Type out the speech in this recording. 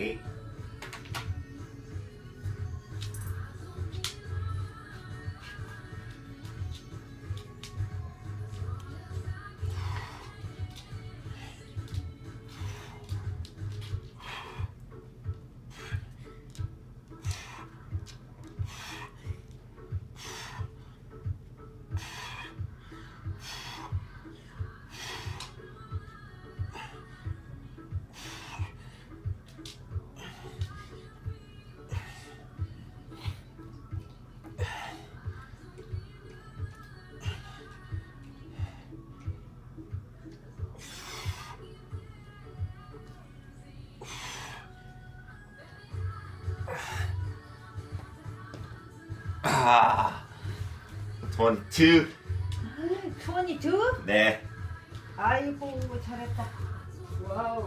Okay 아, 22. 투원이 투? 네. 아이고 잘했다. 와우.